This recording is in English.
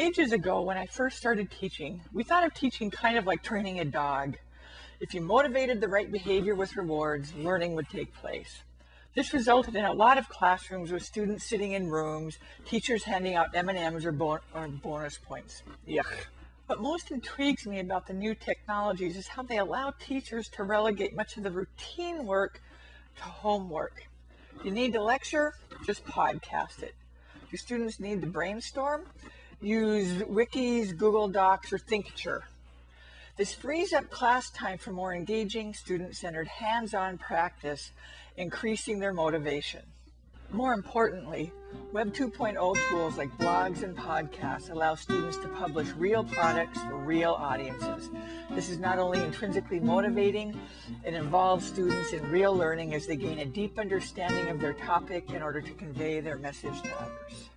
Ages ago, when I first started teaching, we thought of teaching kind of like training a dog. If you motivated the right behavior with rewards, learning would take place. This resulted in a lot of classrooms with students sitting in rooms, teachers handing out M&Ms or, bon- or bonus points. Yuck. What most intrigues me about the new technologies is how they allow teachers to relegate much of the routine work to homework. You need to lecture? Just podcast it. Do students need to brainstorm? Use wikis, Google Docs, or Thinkature. This frees up class time for more engaging, student-centered, hands-on practice, increasing their motivation. More importantly, Web 2.0 tools like blogs and podcasts allow students to publish real products for real audiences. This is not only intrinsically motivating, it involves students in real learning as they gain a deep understanding of their topic in order to convey their message to others.